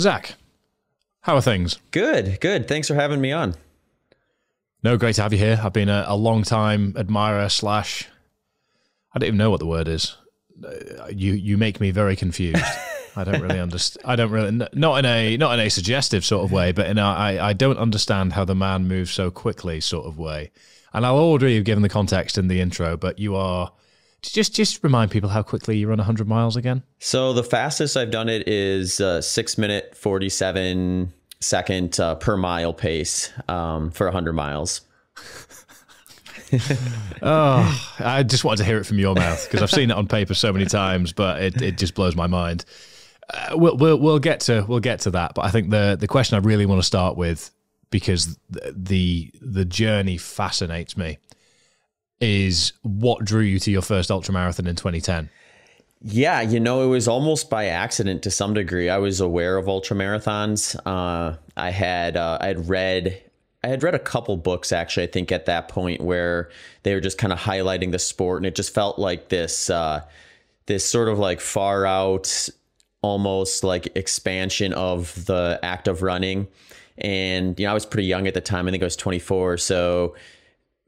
Zach, how are things? Good, good. Thanks for having me on. No, great to have you here. I've been a, a long time admirer slash. I don't even know what the word is. Uh, You you make me very confused. I don't really understand. I don't really not in a not in a suggestive sort of way, but in a, I I don't understand how the man moves so quickly sort of way. And I'll already have given the context in the intro, but you are just just remind people how quickly you run 100 miles again. So the fastest I've done it is uh, six minute forty seven second uh, per mile pace um, for hundred miles. oh, I just wanted to hear it from your mouth because I've seen it on paper so many times, but it, it just blows my mind. Uh, we'll, we'll we'll get to we'll get to that, but I think the the question I really want to start with because the the journey fascinates me is what drew you to your first ultramarathon in 2010. Yeah, you know, it was almost by accident to some degree. I was aware of ultramarathons. Uh, I had uh, I had read I had read a couple books actually. I think at that point where they were just kind of highlighting the sport, and it just felt like this uh, this sort of like far out, almost like expansion of the act of running. And you know, I was pretty young at the time. I think I was 24. So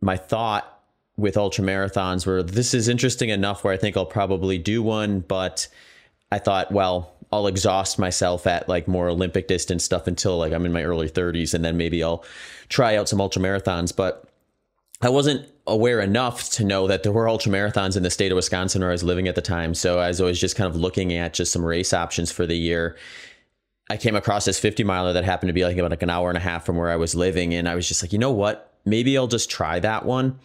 my thought with ultra marathons where this is interesting enough where I think I'll probably do one, but I thought, well, I'll exhaust myself at like more Olympic distance stuff until like I'm in my early 30s, and then maybe I'll try out some ultra marathons. But I wasn't aware enough to know that there were ultra marathons in the state of Wisconsin where I was living at the time. So I was always just kind of looking at just some race options for the year, I came across this 50 miler that happened to be like about like an hour and a half from where I was living, and I was just like, you know what? Maybe I'll just try that one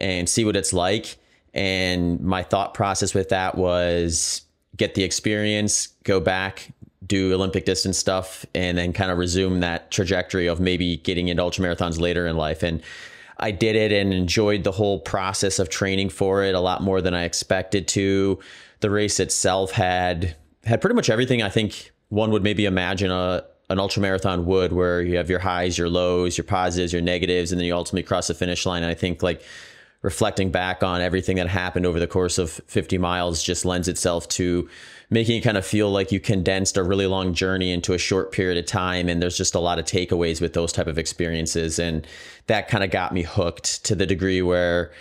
and see what it's like. And my thought process with that was get the experience, go back, do Olympic distance stuff, and then kind of resume that trajectory of maybe getting into ultramarathons later in life. And I did it and enjoyed the whole process of training for it a lot more than I expected to. The race itself had had pretty much everything I think one would maybe imagine a an ultramarathon would, where you have your highs, your lows, your positives, your negatives, and then you ultimately cross the finish line. And I think like reflecting back on everything that happened over the course of 50 miles just lends itself to making it kind of feel like you condensed a really long journey into a short period of time and there's just a lot of takeaways with those type of experiences and that kind of got me hooked to the degree where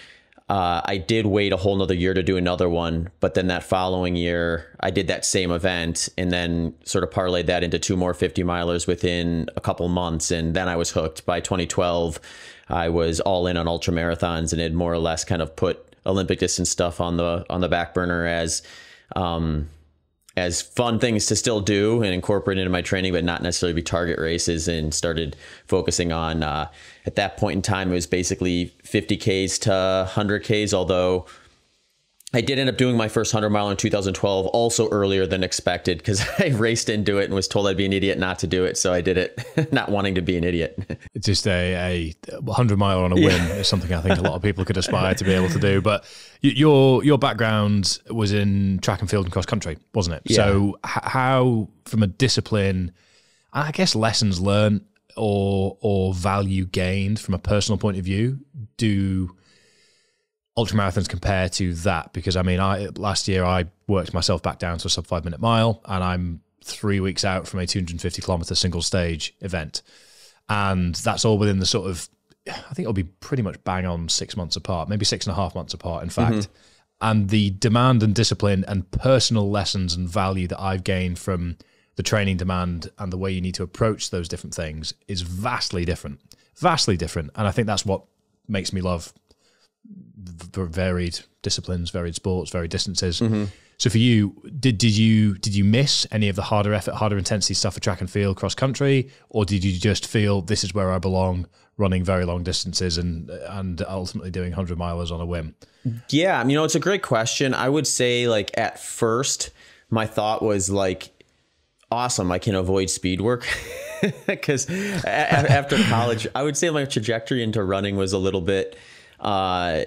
uh, I did wait a whole nother year to do another one, but then that following year I did that same event and then sort of parlayed that into two more 50 milers within a couple months. And then I was hooked by 2012. I was all in on ultra marathons and had more or less kind of put Olympic distance stuff on the, on the back burner as, um, as fun things to still do and incorporate into my training, but not necessarily be target races and started focusing on, uh, at that point in time, it was basically 50 Ks to 100 Ks, although I did end up doing my first 100 mile in 2012, also earlier than expected because I raced into it and was told I'd be an idiot not to do it. So I did it, not wanting to be an idiot. It's just a, a 100 mile on a whim yeah. is something I think a lot of people could aspire to be able to do. But your your background was in track and field and cross country, wasn't it? Yeah. So how, from a discipline, I guess lessons learned or or value gained from a personal point of view do ultramarathons compare to that because I mean I last year I worked myself back down to a sub 5 minute mile and I'm 3 weeks out from a 250 kilometer single stage event and that's all within the sort of I think it'll be pretty much bang on 6 months apart maybe six and a half months apart in fact mm-hmm. and the demand and discipline and personal lessons and value that I've gained from the training demand and the way you need to approach those different things is vastly different, vastly different. And I think that's what makes me love varied disciplines, varied sports, varied distances. Mm-hmm. So for you, did did you did you miss any of the harder effort, harder intensity stuff for track and field, cross country, or did you just feel this is where I belong, running very long distances and and ultimately doing hundred milers on a whim? Yeah, you know, it's a great question. I would say like at first, my thought was like awesome. I can avoid speed work because after college, I would say my trajectory into running was a little bit. Uh,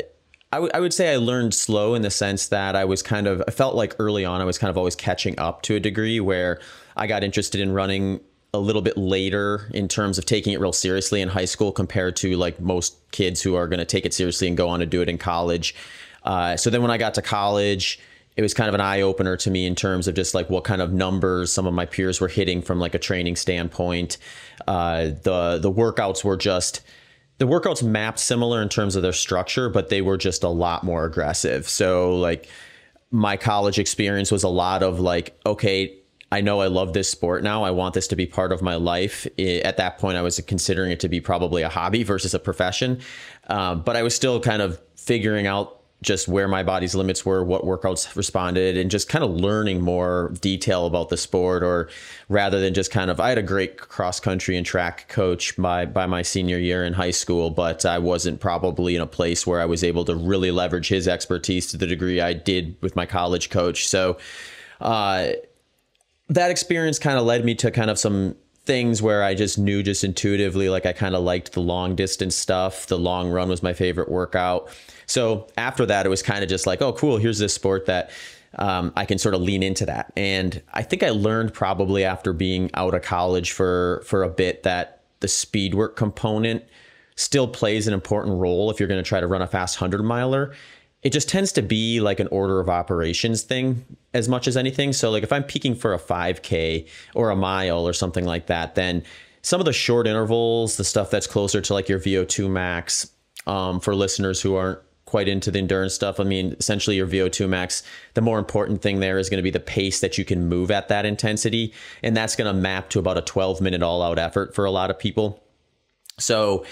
I, I would say I learned slow in the sense that I was kind of, I felt like early on, I was kind of always catching up to a degree where I got interested in running a little bit later in terms of taking it real seriously in high school compared to like most kids who are going to take it seriously and go on to do it in college. Uh, so then when I got to college, it was kind of an eye opener to me in terms of just like what kind of numbers some of my peers were hitting from like a training standpoint. Uh, the the workouts were just the workouts mapped similar in terms of their structure, but they were just a lot more aggressive. So like my college experience was a lot of like, okay, I know I love this sport now. I want this to be part of my life. At that point, I was considering it to be probably a hobby versus a profession. Um, but I was still kind of figuring out just where my body's limits were, what workouts responded, and just kind of learning more detail about the sport, or rather than just kind of, I had a great cross country and track coach by by my senior year in high school, but I wasn't probably in a place where I was able to really leverage his expertise to the degree I did with my college coach. So, uh, that experience kind of led me to kind of some things where I just knew just intuitively, like I kind of liked the long distance stuff. The long run was my favorite workout. So after that, it was kind of just like, oh, cool, here's this sport that um, I can sort of lean into that. And I think I learned probably after being out of college for for a bit that the speed work component still plays an important role if you're going to try to run a fast 100 miler it just tends to be like an order of operations thing as much as anything. So like if I'm peaking for a 5k or a mile or something like that, then some of the short intervals, the stuff that's closer to like your VO2 max, um, for listeners who aren't quite into the endurance stuff, I mean, essentially your VO2 max, the more important thing there is going to be the pace that you can move at that intensity. And that's going to map to about a 12 minute all out effort for a lot of people. So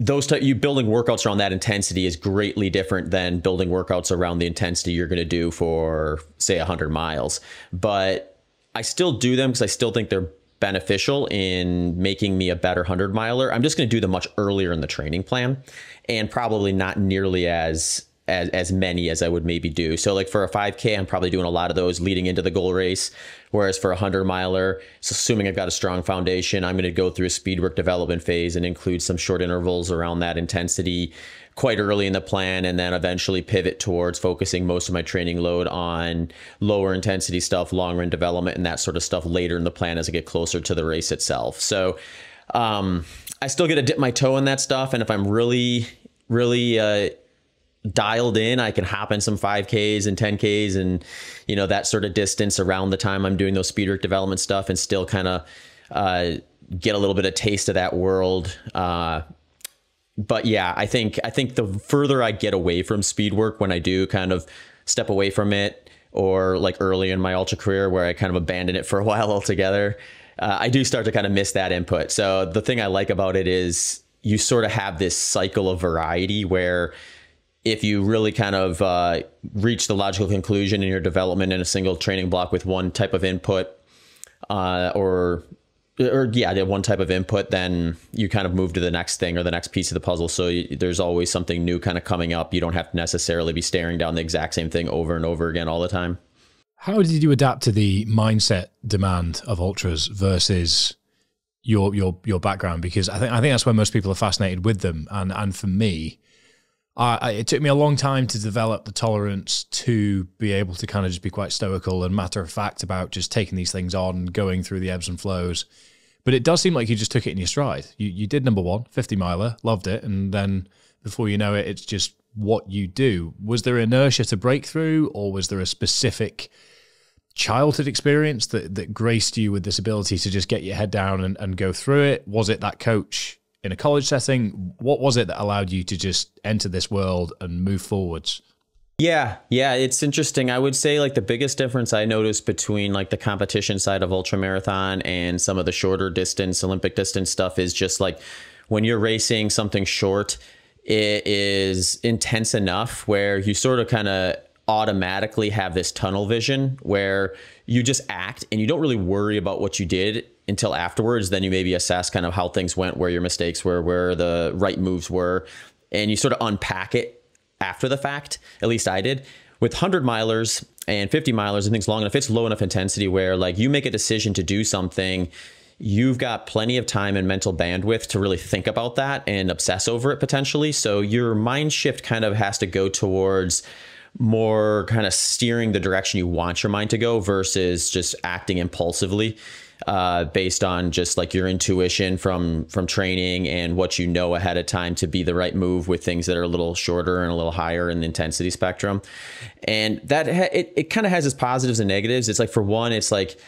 those type, you building workouts around that intensity is greatly different than building workouts around the intensity you're going to do for say 100 miles. But i still do them because i still think they're beneficial in making me a better 100 miler. I'm just going to do them much earlier in the training plan and probably not nearly as as, as many as I would maybe do. So like for a 5K, I'm probably doing a lot of those leading into the goal race. Whereas for a 100 miler, assuming I've got a strong foundation, I'm going to go through a speed work development phase and include some short intervals around that intensity quite early in the plan and then eventually pivot towards focusing most of my training load on lower intensity stuff, long run development, and that sort of stuff later in the plan as I get closer to the race itself. So um, I still get to dip my toe in that stuff. And if I'm really, really uh, dialed in. I can hop in some 5Ks and 10Ks and, you know, that sort of distance around the time I'm doing those speed work development stuff and still kind of uh, get a little bit of taste of that world. Uh, but yeah, I think I think the further I get away from speed work when I do kind of step away from it or like early in my ultra career where I kind of abandon it for a while altogether, uh, I do start to kind of miss that input. So the thing I like about it is you sort of have this cycle of variety where if you really kind of uh, reach the logical conclusion in your development in a single training block with one type of input, uh, or or yeah, one type of input, then you kind of move to the next thing or the next piece of the puzzle. So you, there's always something new kind of coming up. You don't have to necessarily be staring down the exact same thing over and over again all the time. How did you adapt to the mindset demand of ultras versus your your your background? Because I think I think that's where most people are fascinated with them, and and for me, I, it took me a long time to develop the tolerance to be able to kind of just be quite stoical and matter of fact about just taking these things on, going through the ebbs and flows. But it does seem like you just took it in your stride. You, you did number one, 50 miler, loved it. And then before you know it, it's just what you do. Was there inertia to break through, or was there a specific childhood experience that, that graced you with this ability to just get your head down and, and go through it? Was it that coach in a college setting. What was it that allowed you to just enter this world and move forwards? Yeah, yeah, it's interesting. I would say like the biggest difference I noticed between like the competition side of ultra marathon and some of the shorter distance Olympic distance stuff is just like when you're racing something short, it is intense enough where you sort of kind of automatically have this tunnel vision where you just act and you don't really worry about what you did until afterwards. Then you maybe assess kind of how things went, where your mistakes were, where the right moves were, and you sort of unpack it after the fact. At least I did. With 100 milers and 50 milers and things long enough, it's low enough intensity where like you make a decision to do something, you've got plenty of time and mental bandwidth to really think about that and obsess over it potentially. So your mind shift kind of has to go towards more kind of steering the direction you want your mind to go versus just acting impulsively. Uh, based on just like your intuition from from training and what you know ahead of time to be the right move with things that are a little shorter and a little higher in the intensity spectrum. And that ha- it it kind of has its positives and negatives. It's like for one, it's like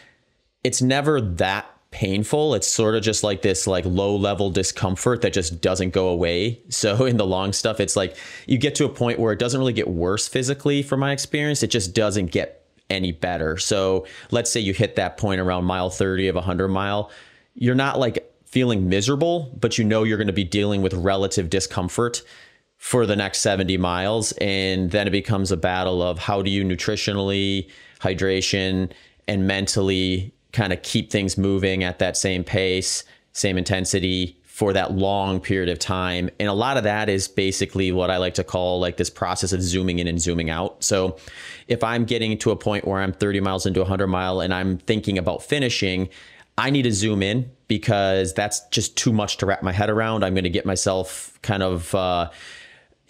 it's never that painful. It's sort of just like this like low level discomfort that just doesn't go away. So in the long stuff, it's like you get to a point where it doesn't really get worse physically from my experience. It just doesn't get any better. So let's say you hit that point around mile 30 of a 100 mile, you're not like feeling miserable, but you know you're going to be dealing with relative discomfort for the next 70 miles and then it becomes a battle of how do you nutritionally, hydration and mentally kind of keep things moving at that same pace, same intensity for that long period of time. And a lot of that is basically what I like to call like this process of zooming in and zooming out. So if I'm getting to a point where I'm 30 miles into a 100 mile and I'm thinking about finishing, I need to zoom in because that's just too much to wrap my head around. I'm going to get myself kind of uh,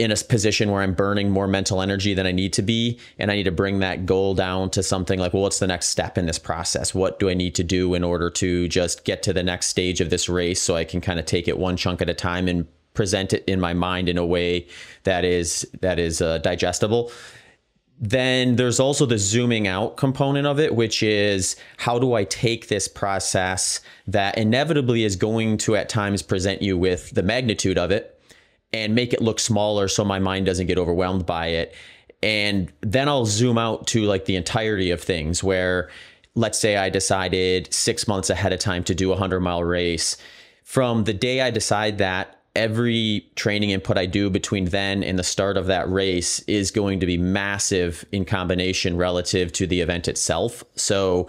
in a position where I'm burning more mental energy than I need to be. And I need to bring that goal down to something like, well, what's the next step in this process? What do I need to do in order to just get to the next stage of this race so I can kind of take it one chunk at a time and present it in my mind in a way that is that is uh, digestible then there's also the zooming out component of it, which is how do I take this process that inevitably is going to at times present you with the magnitude of it and make it look smaller so my mind doesn't get overwhelmed by it. And then I'll zoom out to like the entirety of things where let's say I decided six months ahead of time to do a 100 mile race. From the day I decide that, every training input I do between then and the start of that race is going to be massive in combination relative to the event itself. So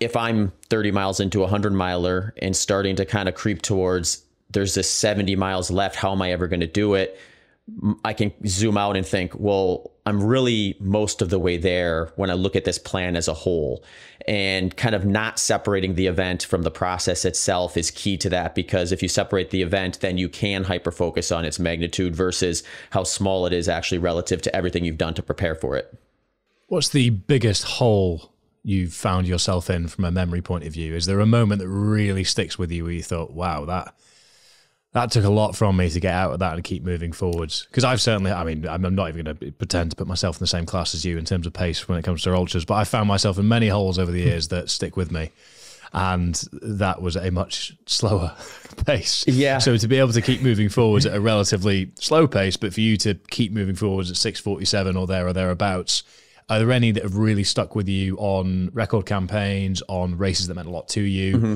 if I'm 30 miles into a 100 miler and starting to kind of creep towards there's this 70 miles left. How am I ever going to do it? I can zoom out and think, well, I'm really most of the way there when I look at this plan as a whole. And kind of not separating the event from the process itself is key to that because if you separate the event, then you can hyper focus on its magnitude versus how small it is actually relative to everything you've done to prepare for it. What's the biggest hole you've found yourself in from a memory point of view? Is there a moment that really sticks with you where you thought, wow, that that took a lot from me to get out of that and keep moving forwards. Because I've certainly, I mean, I'm not even going to pretend to put myself in the same class as you in terms of pace when it comes to ultras, but I found myself in many holes over the years that stick with me. And that was a much slower pace. Yeah. So to be able to keep moving forwards at a relatively slow pace, but for you to keep moving forwards at 647 or there or thereabouts, are there any that have really stuck with you on record campaigns, on races that meant a lot to you? Mm-hmm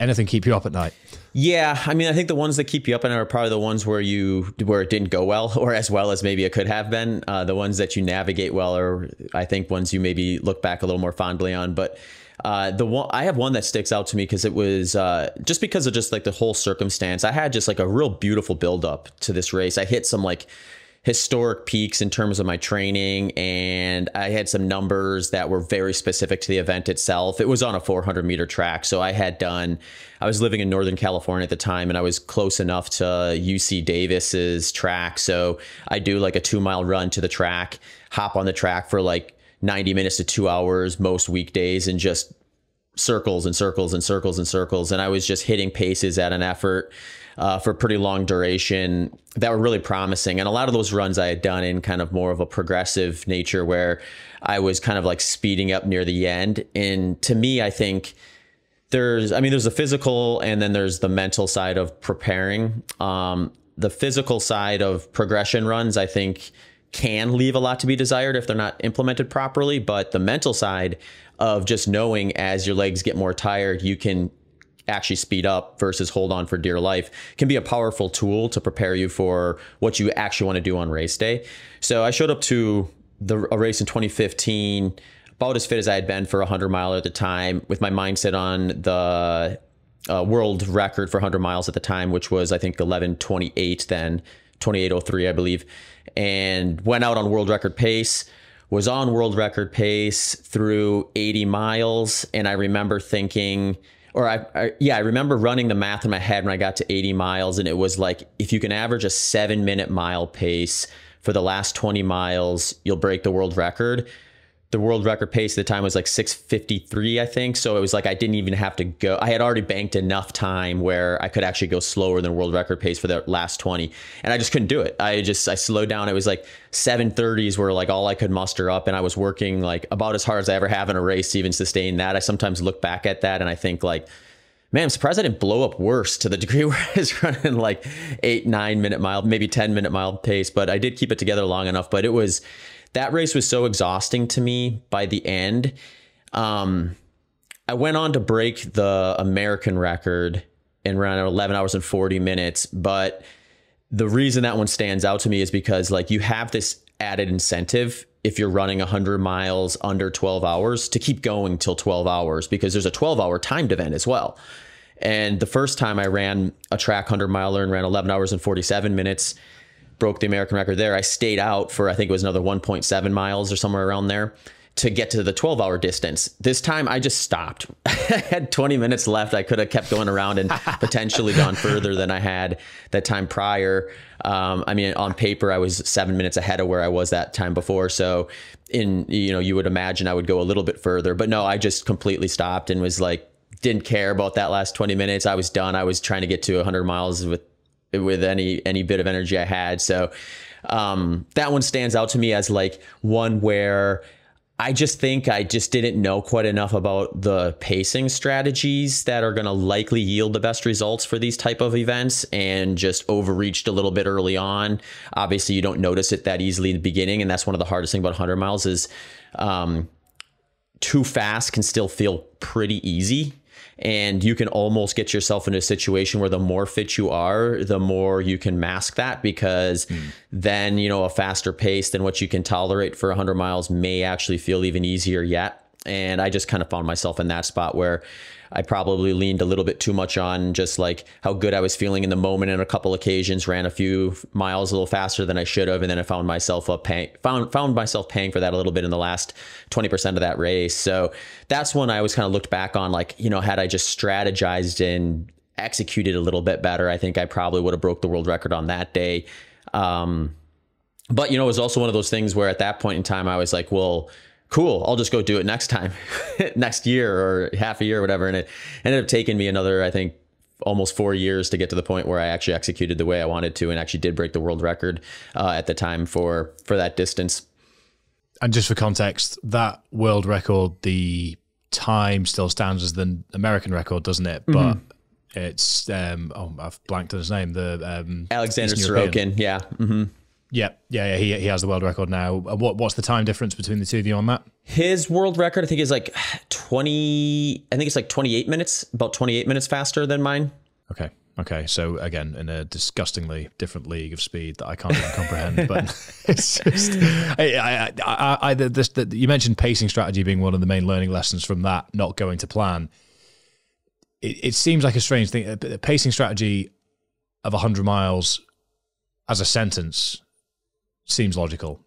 anything keep you up at night? Yeah, I mean, I think the ones that keep you up at night are probably the ones where you where it didn't go well, or as well as maybe it could have been. Uh, the ones that you navigate well, or I think ones you maybe look back a little more fondly on. But uh, the one I have one that sticks out to me because it was uh, just because of just like the whole circumstance. I had just like a real beautiful build up to this race. I hit some like historic peaks in terms of my training and I had some numbers that were very specific to the event itself. It was on a 400 meter track. So I had done, I was living in Northern California at the time and I was close enough to UC Davis's track. So I do like a two mile run to the track, hop on the track for like 90 minutes to two hours most weekdays and just circles and circles and circles and circles. And I was just hitting paces at an effort uh, for pretty long duration that were really promising. And a lot of those runs I had done in kind of more of a progressive nature where I was kind of like speeding up near the end. And to me, I think there's, I mean, there's the physical and then there's the mental side of preparing. Um, the physical side of progression runs, I think, can leave a lot to be desired if they're not implemented properly. But the mental side of just knowing as your legs get more tired, you can actually speed up versus hold on for dear life can be a powerful tool to prepare you for what you actually want to do on race day. So I showed up to the a race in 2015 about as fit as I had been for a 100 mile at the time with my mindset on the uh, world record for 100 miles at the time which was I think 11:28 then 28:03 I believe and went out on world record pace was on world record pace through 80 miles and I remember thinking or I, I, yeah, I remember running the math in my head when I got to 80 miles, and it was like if you can average a seven minute mile pace for the last 20 miles, you'll break the world record. The world record pace at the time was like 653 i think. So it was like i didn't even have to go i had already banked enough time where i could actually go slower than world record pace for the last 20 and i just couldn't do it. I just i slowed down. It was like 730s were like all i could muster up. And i was working like about as hard as i ever have in a race to even sustain that. I sometimes look back at that and i think like man, I'm surprised I didn't blow up worse to the degree where I was running like eight, nine minute mile, maybe 10 minute mile pace, but I did keep it together long enough. But it was, that race was so exhausting to me by the end. Um, I went on to break the American record in around 11 hours and 40 minutes. But the reason that one stands out to me is because like you have this added incentive if you're running 100 miles under 12 hours to keep going till 12 hours because there's a 12 hour timed event as well. And the first time I ran a track 100 miler and ran 11 hours and 47 minutes, broke the American record there. I stayed out for, I think it was another 1.7 miles or somewhere around there to get to the 12 hour distance. This time I just stopped. I had 20 minutes left. I could have kept going around and potentially gone further than I had that time prior. Um, I mean, on paper, I was seven minutes ahead of where I was that time before. So, in, you know, you would imagine I would go a little bit further. But no, I just completely stopped and was like, didn't care about that last 20 minutes. I was done. I was trying to get to 100 miles with with any any bit of energy I had. So um, that one stands out to me as like one where I just think I just didn't know quite enough about the pacing strategies that are going to likely yield the best results for these type of events and just overreached a little bit early on. Obviously, you don't notice it that easily in the beginning, and that's one of the hardest thing about 100 miles is um, too fast can still feel pretty easy and you can almost get yourself in a situation where the more fit you are the more you can mask that because mm. then you know a faster pace than what you can tolerate for 100 miles may actually feel even easier yet and i just kind of found myself in that spot where I probably leaned a little bit too much on just like how good I was feeling in the moment. And a couple occasions ran a few miles a little faster than I should have, and then I found myself up paying found found myself paying for that a little bit in the last twenty percent of that race. So that's when I was kind of looked back on like you know had I just strategized and executed a little bit better, I think I probably would have broke the world record on that day. Um, but you know, it was also one of those things where at that point in time I was like, well cool, I'll just go do it next time, next year or half a year or whatever. And it ended up taking me another, I think, almost four years to get to the point where I actually executed the way I wanted to and actually did break the world record uh, at the time for for that distance. And just for context, that world record, the time still stands as the American record, doesn't it? Mm-hmm. But it's um, oh, I've blanked on his name. The um, Alexander Sorokin, yeah. Mm-hmm. Yeah, yeah, yeah. He, he has the world record now. Uh, what what's the time difference between the two of you on that? His world record, I think, is like twenty. I think it's like twenty eight minutes, about twenty eight minutes faster than mine. Okay, okay. So again, in a disgustingly different league of speed that I can't even comprehend. But it's just, I, I, I, I this, the, you mentioned pacing strategy being one of the main learning lessons from that, not going to plan. It, it seems like a strange thing. A pacing strategy of hundred miles as a sentence seems logical.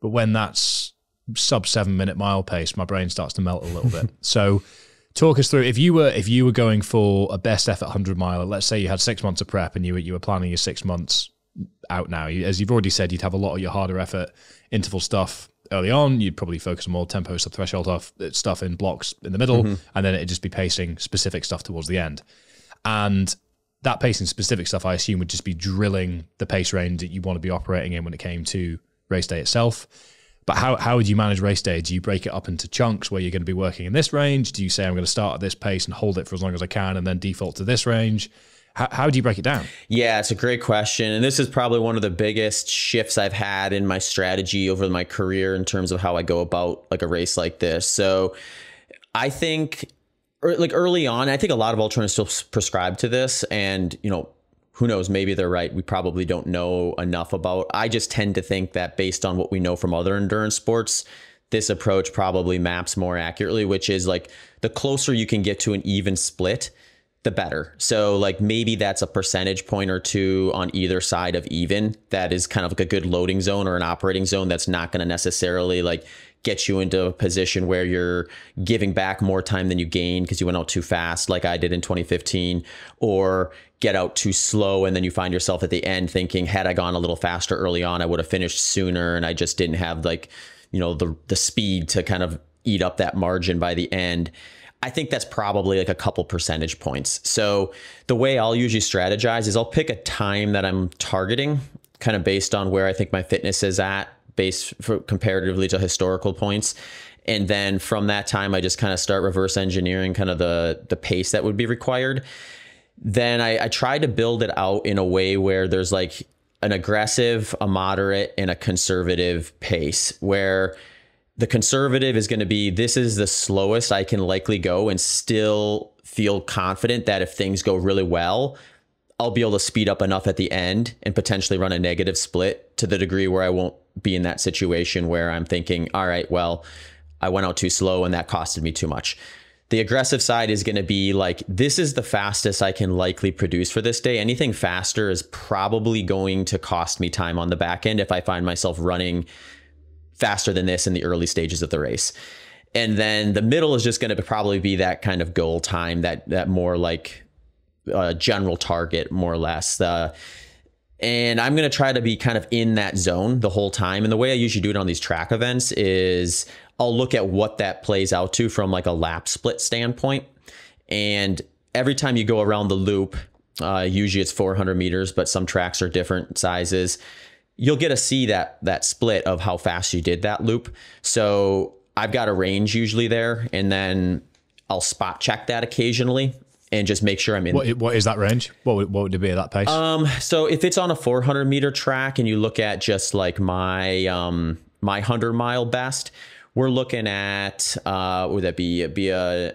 But when that's sub seven minute mile pace, my brain starts to melt a little bit. So talk us through if you were if you were going for a best effort hundred mile, let's say you had six months of prep and you were you were planning your six months out now. As you've already said, you'd have a lot of your harder effort interval stuff early on. You'd probably focus on more tempo sub threshold off stuff in blocks in the middle, mm-hmm. and then it'd just be pacing specific stuff towards the end. And that pacing specific stuff, I assume, would just be drilling the pace range that you want to be operating in when it came to race day itself. But how, how would you manage race day? Do you break it up into chunks where you're going to be working in this range? Do you say, I'm going to start at this pace and hold it for as long as I can and then default to this range? How, how do you break it down? Yeah, it's a great question. And this is probably one of the biggest shifts I've had in my strategy over my career in terms of how I go about like a race like this. So I think Er, like early on, I think a lot of ultralists still prescribe to this, and you know, who knows? Maybe they're right. We probably don't know enough about. I just tend to think that based on what we know from other endurance sports, this approach probably maps more accurately, which is like the closer you can get to an even split, the better. So like maybe that's a percentage point or two on either side of even. That is kind of like a good loading zone or an operating zone that's not going to necessarily like get you into a position where you're giving back more time than you gain because you went out too fast, like I did in 2015, or get out too slow and then you find yourself at the end thinking, had I gone a little faster early on, I would have finished sooner, and I just didn't have like you know the the speed to kind of eat up that margin by the end. I think that's probably like a couple percentage points. So the way I'll usually strategize is I'll pick a time that I'm targeting, kind of based on where I think my fitness is at, based for comparatively to historical points. And then from that time, I just kind of start reverse engineering kind of the the pace that would be required. Then I, I try to build it out in a way where there's like an aggressive, a moderate, and a conservative pace where the conservative is going to be this is the slowest I can likely go and still feel confident that if things go really well, I'll be able to speed up enough at the end and potentially run a negative split to the degree where I won't be in that situation where I'm thinking, all right, well, I went out too slow and that costed me too much. The aggressive side is going to be like, this is the fastest I can likely produce for this day. Anything faster is probably going to cost me time on the back end if I find myself running faster than this in the early stages of the race. And then the middle is just going to probably be that kind of goal time, that that more like uh, general target, more or less. Uh, and I'm going to try to be kind of in that zone the whole time. And the way I usually do it on these track events is I'll look at what that plays out to from like a lap split standpoint. And every time you go around the loop, uh, usually it's 400 meters, but some tracks are different sizes you'll get to see that that split of how fast you did that loop. So I've got a range usually there, and then I'll spot check that occasionally and just make sure I'm in. What, what is that range? What would, what would it be at that pace? Um, so if it's on a 400 meter track and you look at just like my um my 100 mile best, we're looking at uh would that be be a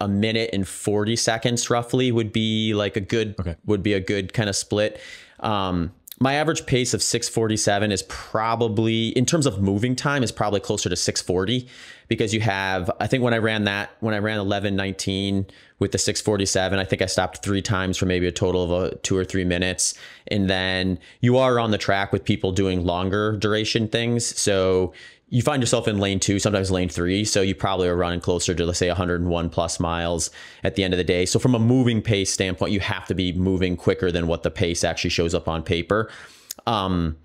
a minute and 40 seconds roughly would be like a good okay. would be a good kind of split. Um, my average pace of 647 is probably in terms of moving time is probably closer to 640 because you have i think when i ran that when i ran 1119 with the 647 i think i stopped three times for maybe a total of a two or three minutes and then you are on the track with people doing longer duration things so you find yourself in lane two, sometimes lane three. So you probably are running closer to, let's say, 101 plus miles at the end of the day. So from a moving pace standpoint, you have to be moving quicker than what the pace actually shows up on paper. Um,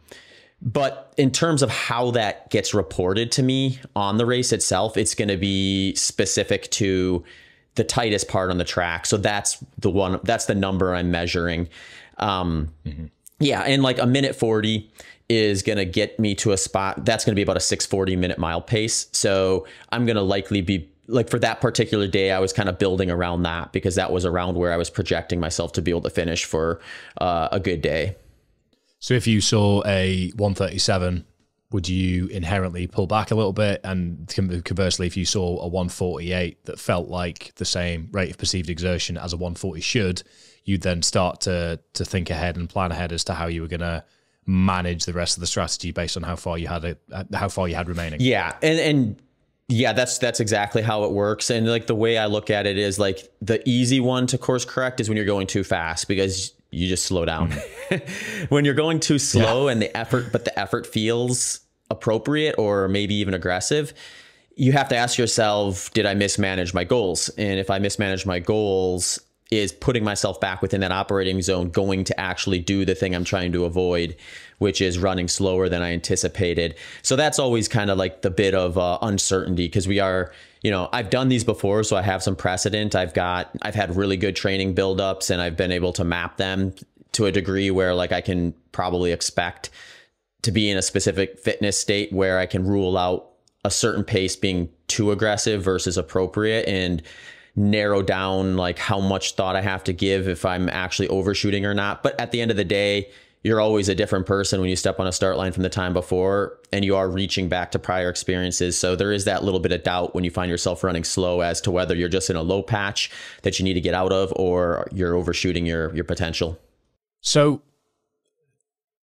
but in terms of how that gets reported to me on the race itself, it's going to be specific to the tightest part on the track. So that's the one, that's the number I'm measuring. Um, mm-hmm. Yeah. And like a minute 40 is going to get me to a spot that's going to be about a 640 minute mile pace. So I'm going to likely be like for that particular day, I was kind of building around that because that was around where I was projecting myself to be able to finish for uh, a good day. So if you saw a 137, would you inherently pull back a little bit? And conversely, if you saw a 148 that felt like the same rate of perceived exertion as a 140 should, you'd then start to to think ahead and plan ahead as to how you were going to manage the rest of the strategy based on how far you had it, uh, how far you had remaining. Yeah, and and yeah, that's that's exactly how it works. And like the way I look at it is like the easy one to course correct is when you're going too fast because you just slow down. When you're going too slow yeah. and the effort, but the effort feels appropriate or maybe even aggressive, you have to ask yourself, did I mismanage my goals? And if I mismanage my goals, is putting myself back within that operating zone going to actually do the thing I'm trying to avoid, which is running slower than I anticipated. So that's always kind of like the bit of uh, uncertainty because we are, you know, I've done these before, so I have some precedent. I've got, I've had really good training buildups and I've been able to map them to a degree where like I can probably expect to be in a specific fitness state where I can rule out a certain pace being too aggressive versus appropriate. And narrow down like how much thought I have to give if I'm actually overshooting or not. But at the end of the day, you're always a different person when you step on a start line from the time before and you are reaching back to prior experiences. So there is that little bit of doubt when you find yourself running slow as to whether you're just in a low patch that you need to get out of or you're overshooting your your potential. So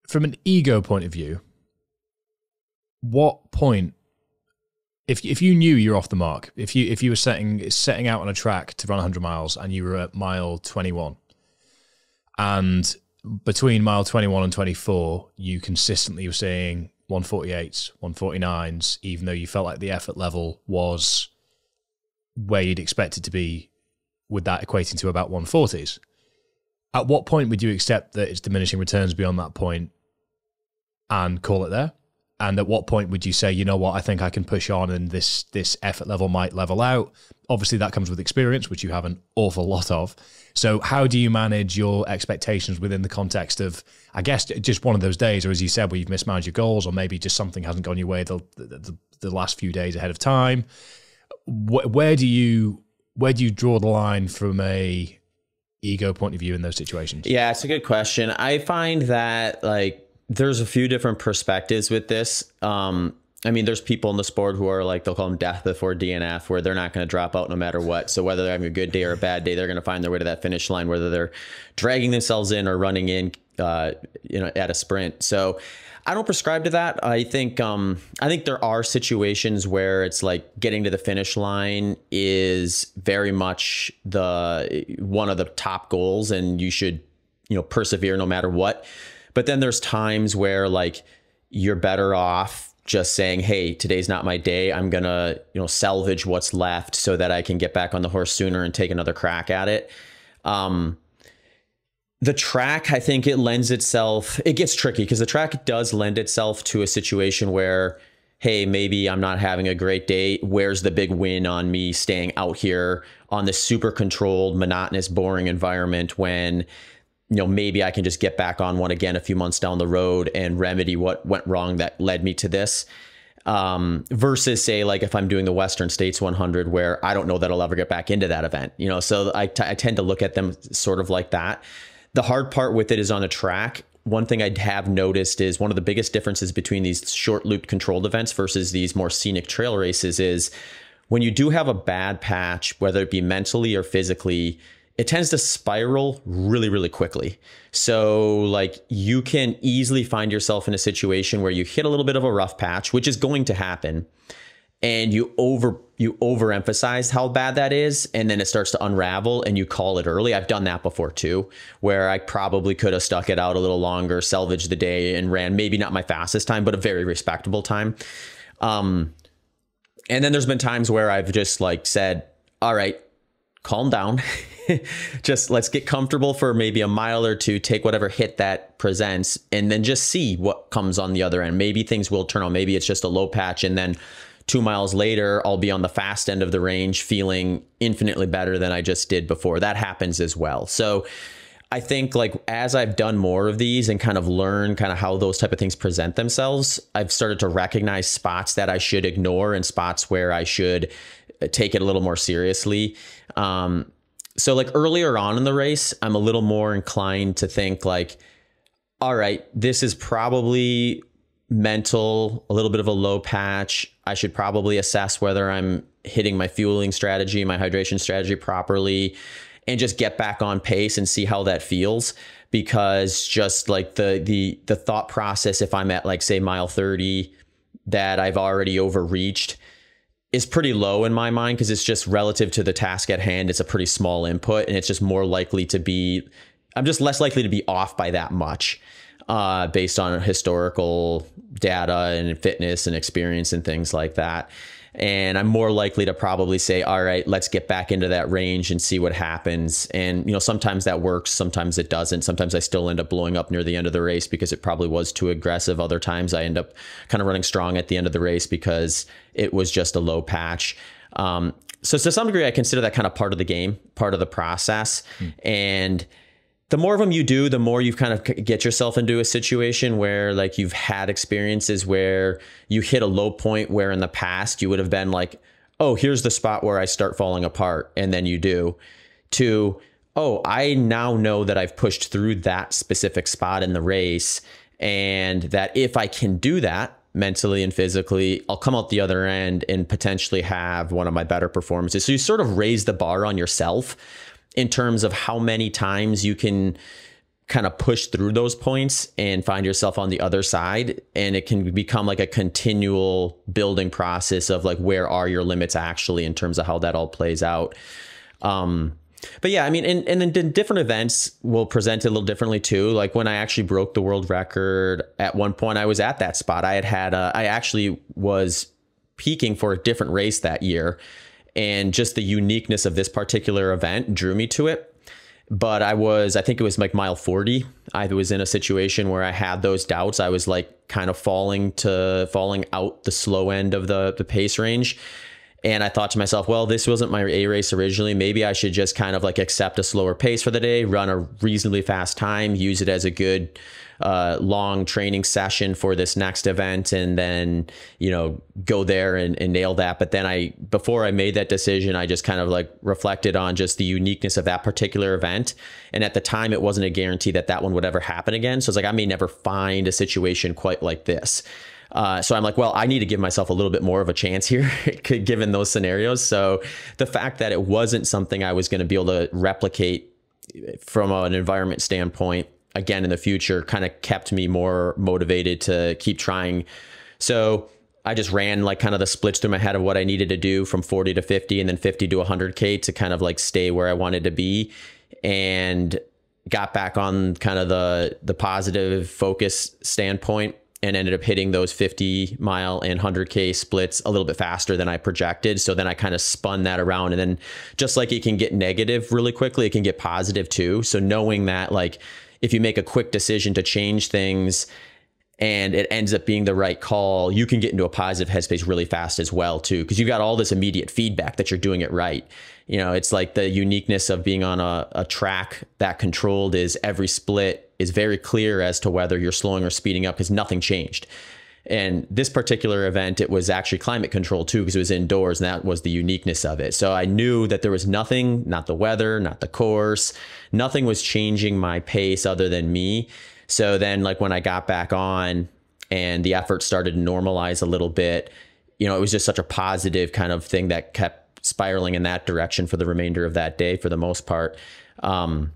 from an ego point of view, what point if if you knew you're off the mark, if you if you were setting setting out on a track to run 100 miles and you were at mile 21, and between mile 21 and 24, you consistently were seeing 148s, 149s, even though you felt like the effort level was where you'd expect it to be, with that equating to about 140s. At what point would you accept that it's diminishing returns beyond that point and call it there? And at what point would you say, you know what, I think I can push on and this this effort level might level out? Obviously, that comes with experience, which you have an awful lot of. So, how do you manage your expectations within the context of, I guess, just one of those days, or as you said, where you've mismanaged your goals, or maybe just something hasn't gone your way the the, the last few days ahead of time? Where do you where do you draw the line from a ego point of view in those situations? Yeah, it's a good question. I find that like there's a few different perspectives with this. Um, I mean, there's people in the sport who are like, they'll call them death before DNF, where they're not going to drop out no matter what. So whether they're having a good day or a bad day, they're going to find their way to that finish line, whether they're dragging themselves in or running in, uh, you know, at a sprint. So I don't prescribe to that. I think, um, I think there are situations where it's like getting to the finish line is very much the one of the top goals, and you should, you know, persevere no matter what. But then there's times where like you're better off just saying, "Hey, today's not my day. I'm going to, you know, salvage what's left so that I can get back on the horse sooner and take another crack at it." Um the track, I think it lends itself, it gets tricky because the track does lend itself to a situation where, hey, maybe I'm not having a great day. Where's the big win on me staying out here on this super controlled, monotonous, boring environment when you know, maybe I can just get back on one again a few months down the road and remedy what went wrong that led me to this. Um, versus say like if I'm doing the Western States 100 where I don't know that I'll ever get back into that event, you know, so I, I tend to look at them sort of like that. The hard part with it is on a track. One thing I'd have noticed is one of the biggest differences between these short loop controlled events versus these more scenic trail races is when you do have a bad patch, whether it be mentally or physically, it tends to spiral really, really quickly. So, like, you can easily find yourself in a situation where you hit a little bit of a rough patch, which is going to happen, and you over you overemphasize how bad that is, and then it starts to unravel, and you call it early. I've done that before too, where I probably could have stuck it out a little longer, salvaged the day, and ran maybe not my fastest time, but a very respectable time. Um, and then there's been times where I've just like said, "All right, calm down." just let's get comfortable for maybe a mile or two, take whatever hit that presents, and then just see what comes on the other end. Maybe things will turn on. Maybe it's just a low patch, and then two miles later, I'll be on the fast end of the range feeling infinitely better than I just did before. That happens as well. So I think like as I've done more of these and kind of learn kind of how those type of things present themselves, I've started to recognize spots that I should ignore and spots where I should take it a little more seriously. Um, so like earlier on in the race, I'm a little more inclined to think like, all right, this is probably mental, a little bit of a low patch. I should probably assess whether I'm hitting my fueling strategy, my hydration strategy properly, and just get back on pace and see how that feels. Because just like the the the thought process, if I'm at like say mile 30 that I've already overreached, is pretty low in my mind because it's just relative to the task at hand. It's a pretty small input and it's just more likely to be, I'm just less likely to be off by that much uh, based on historical data and fitness and experience and things like that and I'm more likely to probably say, all right, let's get back into that range and see what happens. And, you know, sometimes that works, sometimes it doesn't. Sometimes I still end up blowing up near the end of the race because it probably was too aggressive. Other times I end up kind of running strong at the end of the race because it was just a low patch. Um, so to some degree, I consider that kind of part of the game, part of the process. Hmm. And, the more of them you do, the more you kind of get yourself into a situation where like you've had experiences where you hit a low point where in the past you would have been like, oh, here's the spot where I start falling apart. And then you do to, oh, I now know that I've pushed through that specific spot in the race. And that if I can do that mentally and physically, I'll come out the other end and potentially have one of my better performances. So you sort of raise the bar on yourself in terms of how many times you can kind of push through those points and find yourself on the other side. And it can become like a continual building process of like where are your limits actually in terms of how that all plays out. Um but yeah i mean and, and then different events will present a little differently too. Like when i actually broke the world record at one point i was at that spot. I had had a, i actually was peaking for a different race that year and just the uniqueness of this particular event drew me to it. but I was, I think it was like mile 40. I was in a situation where I had those doubts. I was like kind of falling to falling out the slow end of the, the pace range. And I thought to myself, well, this wasn't my A race originally. Maybe I should just kind of like accept a slower pace for the day, run a reasonably fast time, use it as a good uh, long training session for this next event, and then you know go there and, and nail that. But then I, before I made that decision, I just kind of like reflected on just the uniqueness of that particular event. And at the time, it wasn't a guarantee that that one would ever happen again. So it's like I may never find a situation quite like this. Uh, so I'm like, well, I need to give myself a little bit more of a chance here, given those scenarios. So the fact that it wasn't something I was going to be able to replicate from an environment standpoint again in the future kind of kept me more motivated to keep trying. So I just ran like kind of the splits through my head of what I needed to do from 40 to 50 and then 50 to 100K to kind of like stay where I wanted to be. And got back on kind of the the positive focus standpoint and ended up hitting those 50 mile and 100k splits a little bit faster than I projected. So then I kind of spun that around and then just like it can get negative really quickly, it can get positive too. So knowing that like if you make a quick decision to change things and it ends up being the right call, you can get into a positive headspace really fast as well too because you've got all this immediate feedback that you're doing it right. You know, it's like the uniqueness of being on a, a track that controlled is every split is very clear as to whether you're slowing or speeding up because nothing changed. And this particular event, it was actually climate control too, because it was indoors, and that was the uniqueness of it. So I knew that there was nothing, not the weather, not the course, nothing was changing my pace other than me. So then, like when I got back on and the effort started to normalize a little bit, you know, it was just such a positive kind of thing that kept spiraling in that direction for the remainder of that day for the most part. Um,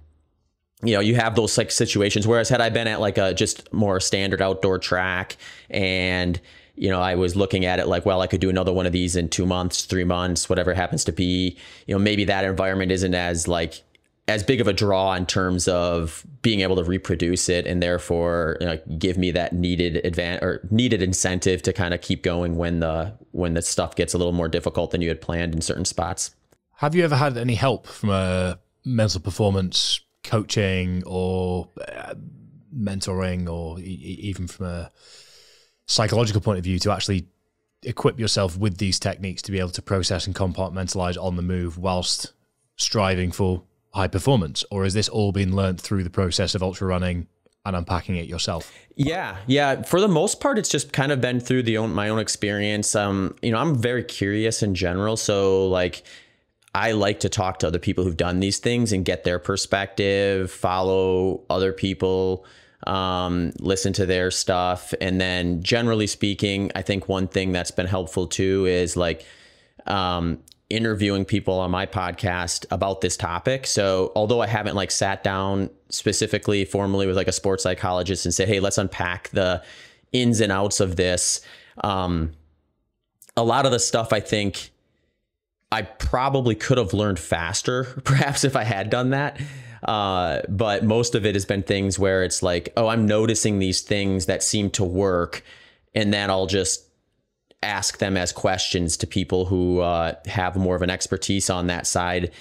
you know, you have those like situations. Whereas had I been at like a just more standard outdoor track and you know, I was looking at it like, well, I could do another one of these in two months, three months, whatever happens to be. You know, maybe that environment isn't as like as big of a draw in terms of being able to reproduce it and therefore you know, give me that needed advan or needed incentive to kind of keep going when the when the stuff gets a little more difficult than you had planned in certain spots. Have you ever had any help from a mental performance coaching or uh, mentoring or e even from a psychological point of view to actually equip yourself with these techniques to be able to process and compartmentalize on the move whilst striving for high performance, or has this all been learned through the process of ultra running and unpacking it yourself? Yeah, yeah. For the most part, it's just kind of been through the own my own experience. Um, you know, I'm very curious in general, so like. I like to talk to other people who've done these things and get their perspective, follow other people, um, listen to their stuff. And then, generally speaking, I think one thing that's been helpful too is like um, interviewing people on my podcast about this topic. So although I haven't like sat down specifically formally with like a sports psychologist and said, hey, let's unpack the ins and outs of this. Um, a lot of the stuff I think I probably could have learned faster, perhaps if I had done that. Uh, but most of it has been things where it's like, oh, I'm noticing these things that seem to work, and then I'll just ask them as questions to people who uh, have more of an expertise on that side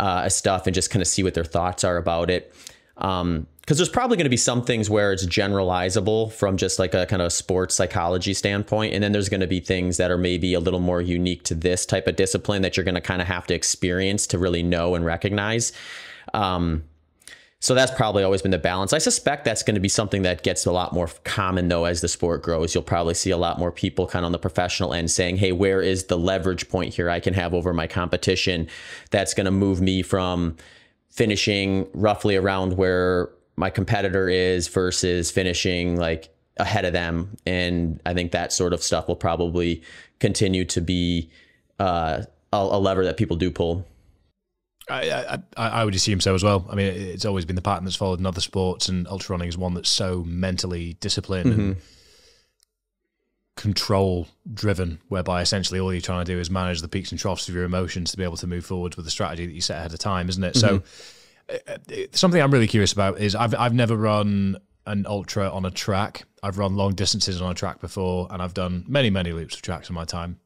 uh, of stuff and just kind of see what their thoughts are about it. Because um, there's probably going to be some things where it's generalizable from just like a kind of sports psychology standpoint. And then there's going to be things that are maybe a little more unique to this type of discipline that you're going to kind of have to experience to really know and recognize. Um, so that's probably always been the balance. I suspect that's going to be something that gets a lot more common though as the sport grows. You'll probably see a lot more people kind of on the professional end saying, "Hey, where is the leverage point here I can have over my competition that's going to move me from finishing roughly around where my competitor is versus finishing like ahead of them." And I think that sort of stuff will probably continue to be uh, a, a lever that people do pull. I, I, I would assume so as well. I mean, it's always been the pattern that's followed in other sports, and ultra running is one that's so mentally disciplined mm-hmm. and control driven, whereby essentially all you're trying to do is manage the peaks and troughs of your emotions to be able to move forward with the strategy that you set ahead of time, isn't it? Mm-hmm. So, uh, uh, something I'm really curious about is I've I've never run an ultra on a track. I've run long distances on a track before, and I've done many many loops of tracks in my time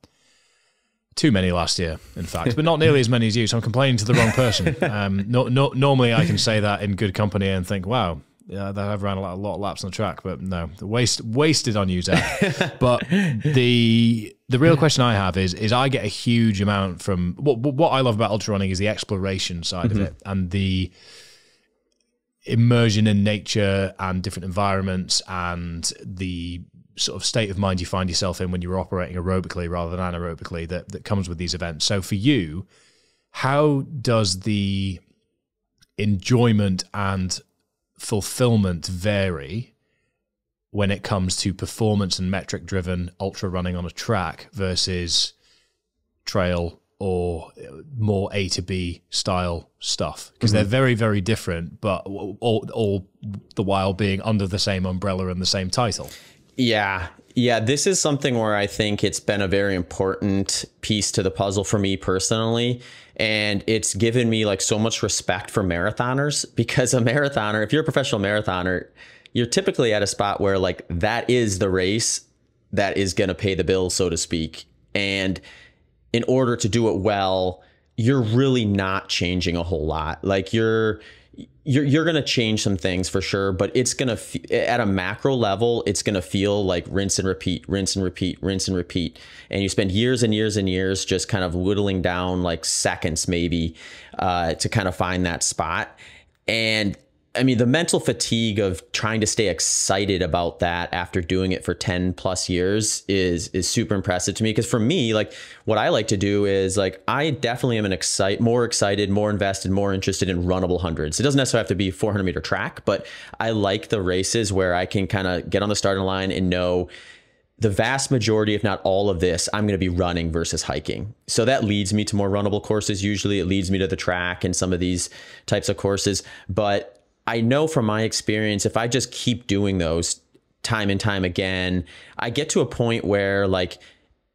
Too many last year, in fact, but not nearly as many as you. So I'm complaining to the wrong person. Um, no, no, normally, I can say that in good company and think, "Wow, yeah, I've run a lot, a lot of laps on the track." But no, The waste wasted on you, Zach. but the the real question I have is is I get a huge amount from what what I love about ultra running is the exploration side mm-hmm. of it and the immersion in nature and different environments and the sort of state of mind you find yourself in when you're operating aerobically rather than anaerobically that, that comes with these events. So for you, how does the enjoyment and fulfillment vary when it comes to performance and metric driven ultra running on a track versus trail or more A to B style stuff because mm-hmm. they're very very different but all, all the while being under the same umbrella and the same title. Yeah. Yeah, this is something where I think it's been a very important piece to the puzzle for me personally. And it's given me like so much respect for marathoners because a marathoner, if you're a professional marathoner, you're typically at a spot where like that is the race that is going to pay the bill, so to speak. And in order to do it well, you're really not changing a whole lot. Like you're you're you're going to change some things for sure, but it's going to at a macro level, it's going to feel like rinse and repeat, rinse and repeat, rinse and repeat. And you spend years and years and years just kind of whittling down like seconds maybe uh, to kind of find that spot. And I mean, the mental fatigue of trying to stay excited about that after doing it for 10 plus years is is super impressive to me. Because for me, like what I like to do is like I definitely am an excite more excited, more invested, more interested in runnable hundreds. It doesn't necessarily have to be 400 meter track, but I like the races where I can kind of get on the starting line and know the vast majority, if not all of this, I'm going to be running versus hiking. So that leads me to more runnable courses. Usually it leads me to the track and some of these types of courses. But I know from my experience, if I just keep doing those time and time again, I get to a point where like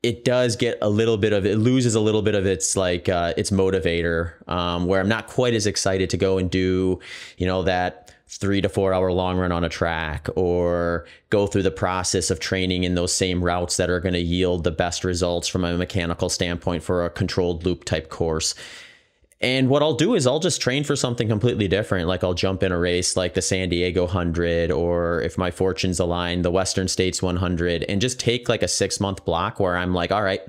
it does get a little bit of it loses a little bit of its like uh, its motivator, um, where I'm not quite as excited to go and do, you know, that three to four hour long run on a track or go through the process of training in those same routes that are going to yield the best results from a mechanical standpoint for a controlled loop type course. And what I'll do is I'll just train for something completely different. Like I'll jump in a race like the San Diego 100, or if my fortunes align, the Western States 100, and just take like a six month block where I'm like, all right,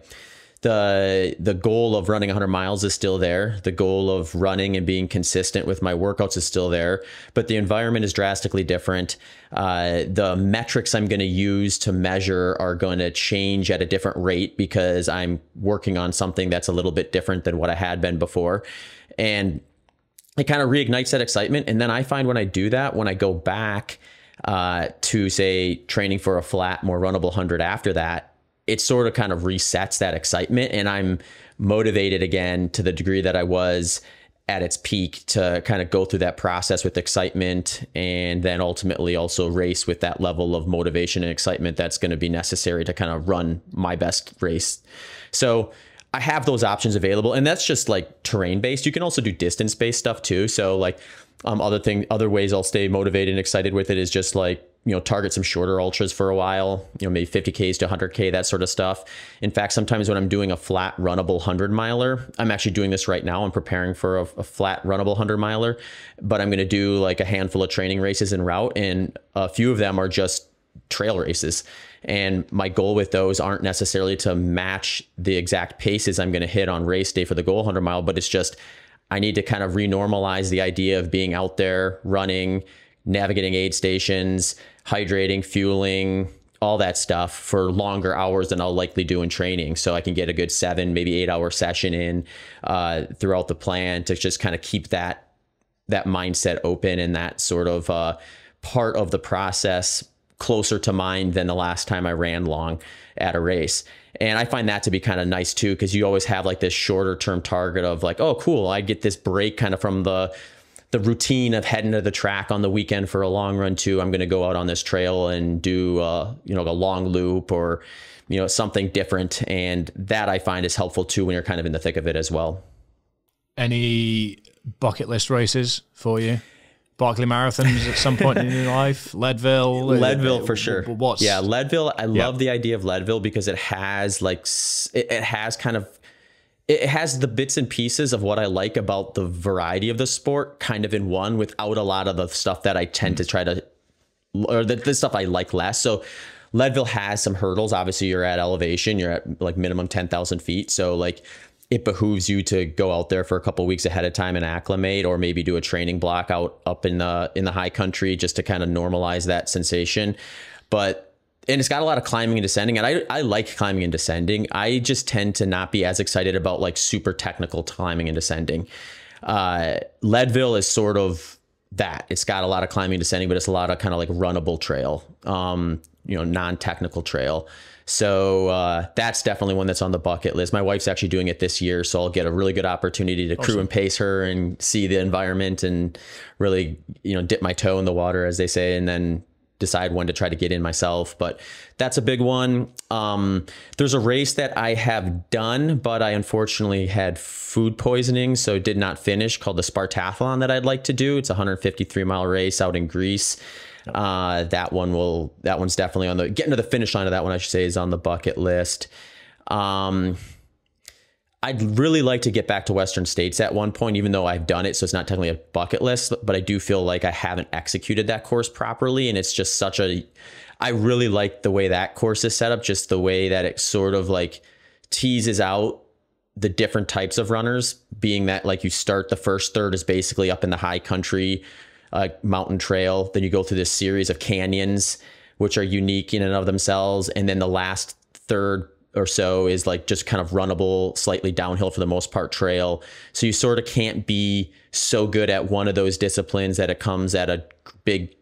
the the goal of running 100 miles is still there. The goal of running and being consistent with my workouts is still there but the environment is drastically different. Uh, the metrics i'm going to use to measure are going to change at a different rate because i'm working on something that's a little bit different than what i had been before. And it kind of reignites that excitement and then i find when i do that when i go back uh, to say training for a flat more runnable 100 after that it sort of kind of resets that excitement and I'm motivated again to the degree that I was at its peak to kind of go through that process with excitement and then ultimately also race with that level of motivation and excitement that's going to be necessary to kind of run my best race. So I have those options available and that's just like terrain based. You can also do distance based stuff too. So like um, other thing, other ways I'll stay motivated and excited with it is just like you know target some shorter ultras for a while you know maybe 50ks to 100k that sort of stuff. In fact sometimes when i'm doing a flat runnable 100 miler i'm actually doing this right now. I'm preparing for a, a flat runnable 100 miler but i'm going to do like a handful of training races en route and a few of them are just trail races. And my goal with those aren't necessarily to match the exact paces i'm going to hit on race day for the goal 100 mile but it's just i need to kind of renormalize the idea of being out there running navigating aid stations hydrating, fueling, all that stuff for longer hours than I'll likely do in training. So I can get a good seven, maybe eight hour session in uh, throughout the plan to just kind of keep that that mindset open and that sort of uh, part of the process closer to mind than the last time I ran long at a race. And I find that to be kind of nice too, because you always have like this shorter term target of like, oh, cool, I get this break kind of from the the routine of heading to the track on the weekend for a long run too. I'm going to go out on this trail and do uh, you know a long loop or you know something different, and that I find is helpful too when you're kind of in the thick of it as well. Any bucket list races for you? Barkley marathons at some point in your life, Leadville, Leadville for sure. What's yeah, Leadville? I love the idea of Leadville because it has like it, it has kind of it has the bits and pieces of what I like about the variety of the sport kind of in one without a lot of the stuff that I tend to try to or the, the stuff I like less. So Leadville has some hurdles. Obviously, you're at elevation, you're at like minimum 10,000 feet. So, like, it behooves you to go out there for a couple weeks ahead of time and acclimate or maybe do a training block out up in the in the high country just to kind of normalize that sensation but and it's got a lot of climbing and descending and I, I like climbing and descending i just tend to not be as excited about like super technical climbing and descending uh, leadville is sort of that it's got a lot of climbing and descending but it's a lot of kind of like runnable trail um, you know non-technical trail so uh, that's definitely one that's on the bucket list. My wife's actually doing it this year, so I'll get a really good opportunity to awesome. crew and pace her and see the environment and really, you know, dip my toe in the water, as they say, and then decide when to try to get in myself. But that's a big one. Um, there's a race that I have done, but I unfortunately had food poisoning, so did not finish called the Spartathlon that I'd like to do. It's a 153 mile race out in Greece. Uh, that one will that one's definitely on the getting to the finish line of that one I should say is on the bucket list. Um, I'd really like to get back to Western States at one point, even though I've done it, so it's not technically a bucket list. But I do feel like I haven't executed that course properly, and it's just such a. I really like the way that course is set up, just the way that it sort of like teases out the different types of runners, being that like you start the first third is basically up in the high country uh, mountain trail. Then you go through this series of canyons, which are unique in and of themselves. And then the last third or so is like just kind of runnable, slightly downhill for the most part trail. So you sort of can't be so good at one of those disciplines that it comes at a big,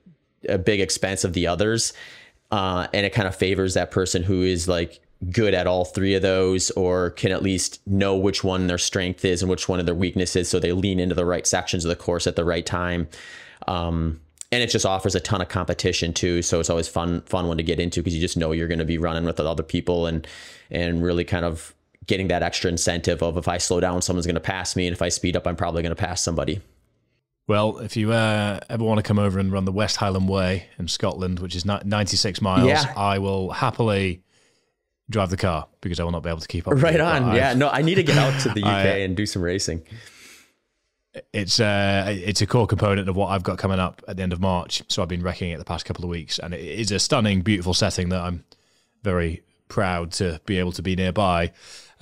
a big expense of the others. Uh, and it kind of favors that person who is like good at all three of those or can at least know which one their strength is and which one of their weaknesses so they lean into the right sections of the course at the right time um, and it just offers a ton of competition too. So it's always fun, fun one to get into because you just know you're going to be running with other people and, and really kind of getting that extra incentive of if I slow down, someone's going to pass me. And if I speed up, I'm probably going to pass somebody. Well, if you uh, ever want to come over and run the West Highland Way in Scotland, which is 96 miles, yeah. I will happily drive the car because I will not be able to keep up. Right on. Yeah. No, I need to get out to the UK I, and do some racing it's uh, it's a core component of what I've got coming up at the end of March. So I've been wrecking it the past couple of weeks, and it is a stunning, beautiful setting that I'm very proud to be able to be nearby.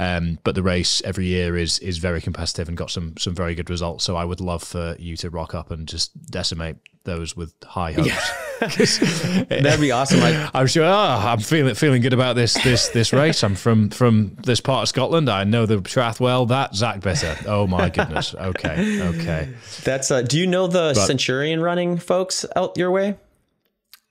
Um, but the race every year is is very competitive and got some some very good results. So I would love for you to rock up and just decimate those with high hopes. Yeah. That'd be awesome. I, am sure. Oh, I'm feeling feeling good about this this this race. I'm from from this part of Scotland. I know the Trath well. That Zach Bitter. Oh my goodness. Okay. Okay. That's. Uh, do you know the but, Centurion running folks out your way?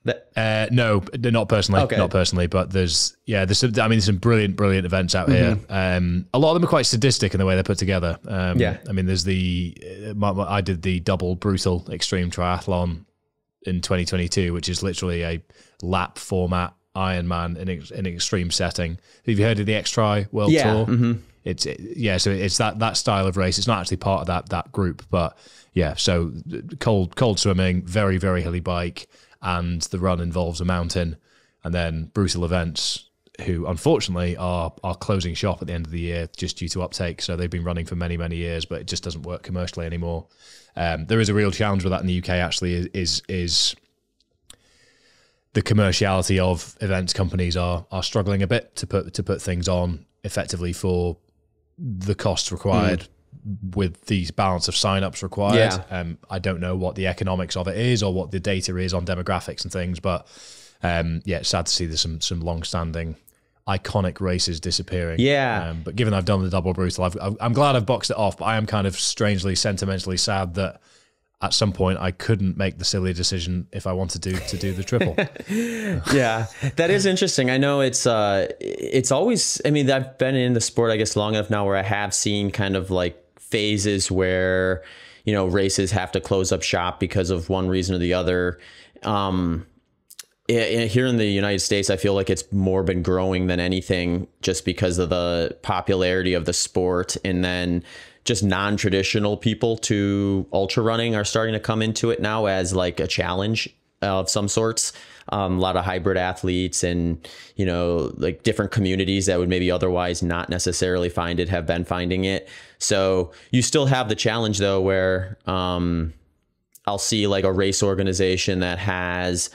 Uh, no, not personally. Okay. Not personally, but there's yeah, there's some, I mean, there's some brilliant, brilliant events out here. Um, a lot of them are quite sadistic in the way they're put together. Um, yeah, I mean, there's the uh, I did the double brutal extreme triathlon in 2022, which is literally a lap format Ironman in an extreme setting. Have you heard of the X XTRI World yeah. Tour? Mm-hmm. It's it, yeah, so it's that that style of race. It's not actually part of that that group, but yeah. So cold cold swimming, very very hilly bike and the run involves a mountain, and then brutal events. Who unfortunately are are closing shop at the end of the year just due to uptake. So they've been running for many many years, but it just doesn't work commercially anymore. Um, there is a real challenge with that in the UK. Actually, is is, is the commerciality of events companies are are struggling a bit to put to put things on effectively for the costs required mm with these balance of signups required. Yeah. Um, I don't know what the economics of it is or what the data is on demographics and things, but um, yeah, it's sad to see there's some some long-standing iconic races disappearing. Yeah. Um, but given I've done the double brutal, i am glad I've boxed it off. But I am kind of strangely sentimentally sad that at some point I couldn't make the silly decision if I wanted to to do the triple. yeah, that is interesting. I know it's uh, it's always. I mean, I've been in the sport I guess long enough now where I have seen kind of like phases where you know races have to close up shop because of one reason or the other. Um, here in the United States, I feel like it's more been growing than anything, just because of the popularity of the sport, and then just non-traditional people to ultra running are starting to come into it now as like a challenge of some sorts. Um, a lot of hybrid athletes and you know like different communities that would maybe otherwise not necessarily find it have been finding it. So you still have the challenge though, where um, I'll see like a race organization that has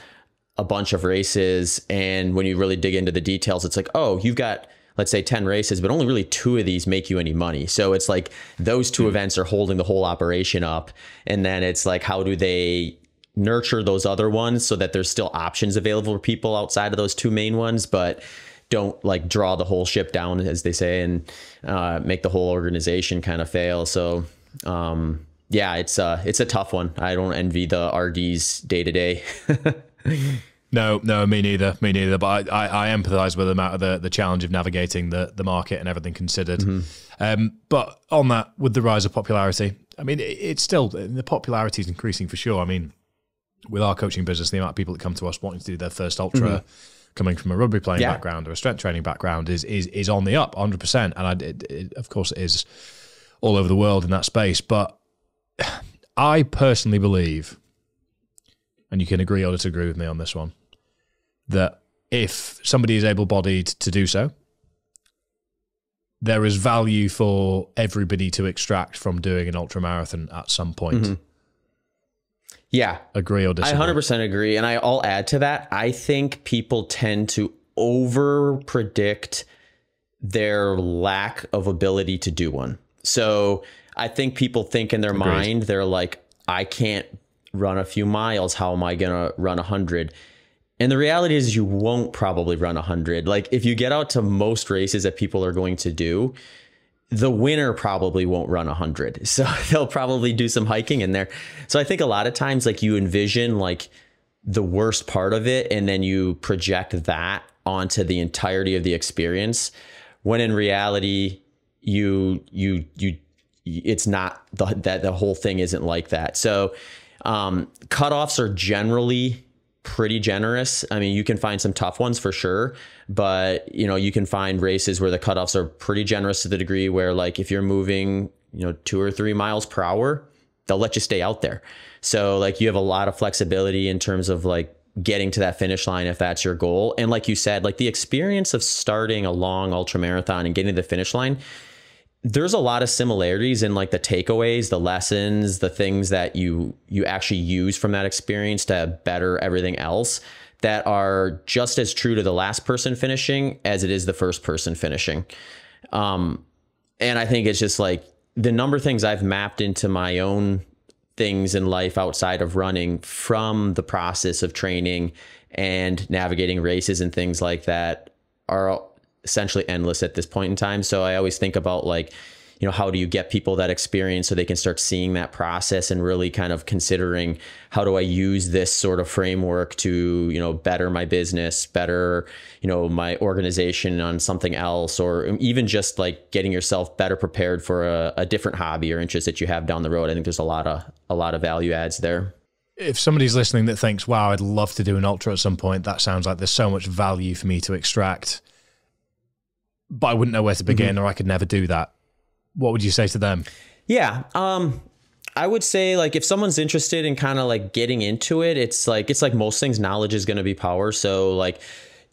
a bunch of races, and when you really dig into the details, it's like, oh, you've got let's say 10 races, but only really two of these make you any money. So it's like those 2 mm-hmm. events are holding the whole operation up. And then it's like, how do they nurture those other ones so that there's still options available for people outside of those two main ones, but don't like draw the whole ship down, as they say, and uh, make the whole organization kind of fail. So, um, yeah, it's uh, it's a tough one. I don't envy the RDs day to day. No, no, me neither. Me neither. But I, I, I empathise with them out of the, the challenge of navigating the, the market and everything considered. Mm-hmm. Um, but on that, with the rise of popularity, I mean, it, it's still the popularity is increasing for sure. I mean, with our coaching business, the amount of people that come to us wanting to do their first ultra, mm-hmm. coming from a rugby playing yeah. background or a strength training background, is is is on the up, hundred percent. And I, it, it, of course, it is all over the world in that space. But I personally believe, and you can agree or disagree with me on this one that if somebody is able bodied to do so, there is value for everybody to extract from doing an ultra marathon at some point. Mm-hmm. Yeah. Agree or disagree? I 100% agree. And I, I'll add to that. I think people tend to over predict their lack of ability to do one. So I think people think in their Agreed. mind, they're like, I can't run a few miles. How am I going to run a hundred? And the reality is, you won't probably run 100. Like, if you get out to most races that people are going to do, the winner probably won't run 100. So they'll probably do some hiking in there. So I think a lot of times, like, you envision like the worst part of it, and then you project that onto the entirety of the experience. When in reality, you, you, you, it's not the, that the whole thing isn't like that. So, um, cutoffs are generally pretty generous. I mean, you can find some tough ones for sure, but you know, you can find races where the cutoffs are pretty generous to the degree where like if you're moving, you know, 2 or 3 miles per hour, they'll let you stay out there. So like you have a lot of flexibility in terms of like getting to that finish line if that's your goal. And like you said, like the experience of starting a long ultra marathon and getting to the finish line there's a lot of similarities in like the takeaways, the lessons, the things that you you actually use from that experience to better everything else that are just as true to the last person finishing as it is the first person finishing. Um, and I think it's just like the number of things I've mapped into my own things in life outside of running from the process of training and navigating races and things like that are essentially endless at this point in time. So I always think about like, you know, how do you get people that experience so they can start seeing that process and really kind of considering how do I use this sort of framework to, you know, better my business, better, you know, my organization on something else, or even just like getting yourself better prepared for a, a different hobby or interest that you have down the road. I think there's a lot of a lot of value adds there if somebody's listening that thinks, wow, I'd love to do an ultra at some point, that sounds like there's so much value for me to extract but I wouldn't know where to begin mm-hmm. or I could never do that. What would you say to them? Yeah. Um, I would say like if someone's interested in kind of like getting into it, it's like it's like most things, knowledge is going to be power. So like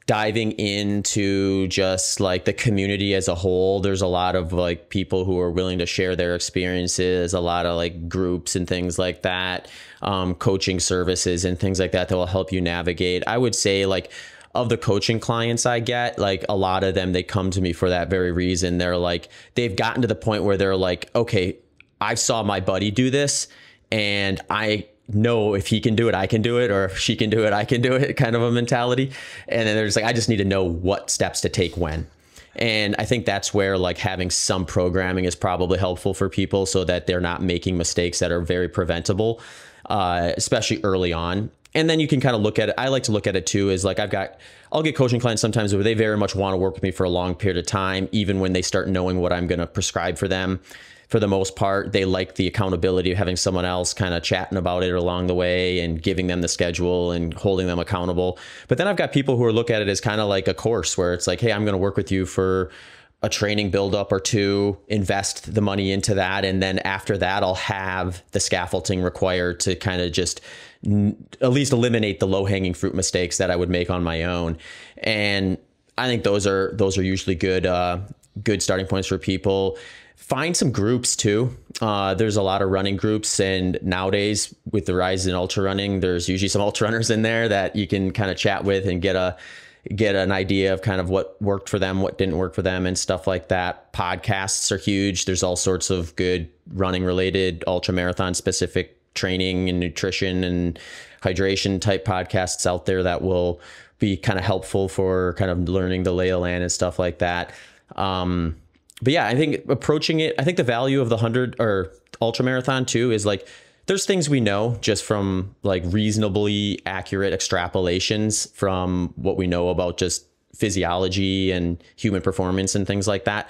diving into just like the community as a whole, there's a lot of like people who are willing to share their experiences, a lot of like groups and things like that, um, coaching services and things like that that will help you navigate. I would say like of the coaching clients I get, like a lot of them, they come to me for that very reason. They're like, they've gotten to the point where they're like, okay, I saw my buddy do this and I know if he can do it, I can do it, or if she can do it, I can do it kind of a mentality. And then they're just like, I just need to know what steps to take when. And I think that's where like having some programming is probably helpful for people so that they're not making mistakes that are very preventable, uh, especially early on and then you can kind of look at it. I like to look at it too is like I've got, I'll get coaching clients sometimes where they very much want to work with me for a long period of time, even when they start knowing what I'm going to prescribe for them. For the most part, they like the accountability of having someone else kind of chatting about it along the way and giving them the schedule and holding them accountable. But then I've got people who are look at it as kind of like a course where it's like, hey, I'm going to work with you for a training buildup or two, invest the money into that. And then after that, I'll have the scaffolding required to kind of just n- at least eliminate the low hanging fruit mistakes that I would make on my own. And I think those are, those are usually good, uh, good starting points for people. Find some groups too. Uh, there's a lot of running groups, and nowadays with the rise in ultra running, there's usually some ultra runners in there that you can kind of chat with and get a get an idea of kind of what worked for them, what didn't work for them, and stuff like that. Podcasts are huge. There's all sorts of good running related, ultra marathon specific training and nutrition and hydration type podcasts out there that will be kind of helpful for kind of learning the lay of land and stuff like that. Um, but yeah, I think approaching it, I think the value of the hundred or ultra marathon too is like there's things we know just from like reasonably accurate extrapolations from what we know about just physiology and human performance and things like that.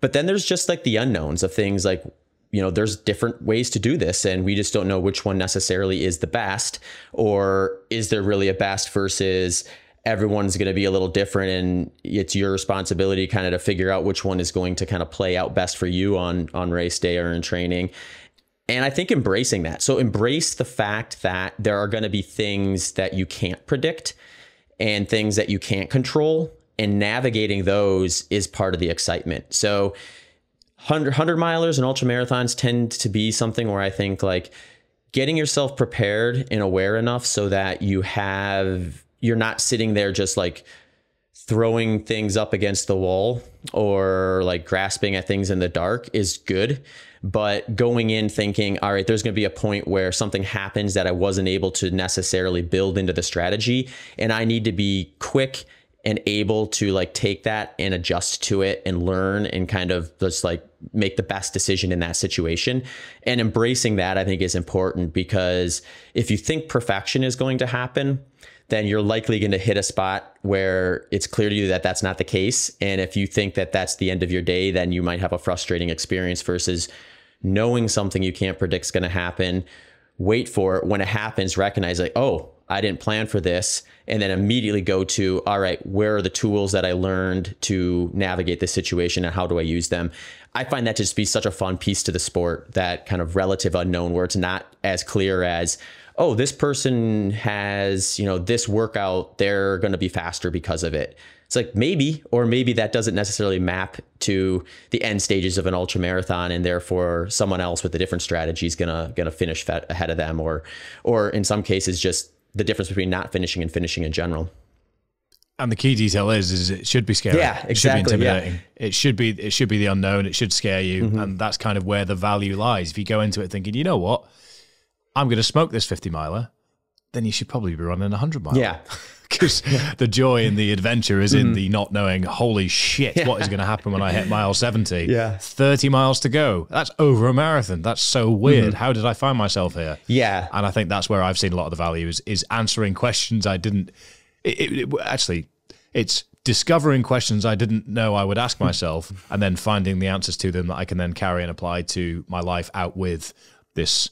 But then there's just like the unknowns of things like, you know, there's different ways to do this, and we just don't know which one necessarily is the best, or is there really a best versus everyone's going to be a little different and it's your responsibility kind of to figure out which one is going to kind of play out best for you on on race day or in training and I think embracing that. So embrace the fact that there are going to be things that you can't predict and things that you can't control. And navigating those is part of the excitement. So 100, 100 milers and ultra marathons tend to be something where I think like getting yourself prepared and aware enough so that you have, you're not sitting there just like throwing things up against the wall or like grasping at things in the dark is good but going in thinking, all right, there's going to be a point where something happens that I wasn't able to necessarily build into the strategy. And I need to be quick and able to like take that and adjust to it and learn and kind of just like make the best decision in that situation. And embracing that, I think, is important because if you think perfection is going to happen, then you're likely going to hit a spot where it's clear to you that that's not the case. And if you think that that's the end of your day, then you might have a frustrating experience versus knowing something you can't predict is going to happen. Wait for it. When it happens, recognize like, oh, I didn't plan for this. And then immediately go to, all right, where are the tools that I learned to navigate this situation and how do I use them? I find that to just be such a fun piece to the sport, that kind of relative unknown where it's not as clear as, oh, this person has, you know, this workout, they're going to be faster because of it. It's like maybe, or maybe that doesn't necessarily map to the end stages of an ultra marathon, and therefore someone else with a different strategy is gonna gonna finish ahead of them, or or in some cases just the difference between not finishing and finishing in general. And the key detail is, is it should be scary. Yeah, exactly. It should be intimidating. Yeah. It should be, it should be the unknown. It should scare you, mm-hmm. and that's kind of where the value lies. If you go into it thinking, you know what, I'm going to smoke this 50 miler, then you should probably be running a 100 mile. Yeah. Because yeah. the joy and the adventure is in mm. the not knowing, holy shit, yeah. what is going to happen when I hit mile 70? Yeah. 30 miles to go. That's over a marathon. That's so weird. Mm-hmm. How did I find myself here? Yeah. And I think that's where I've seen a lot of the value is, is answering questions I didn't. It, it, it, actually, it's discovering questions I didn't know I would ask myself and then finding the answers to them that I can then carry and apply to my life out with this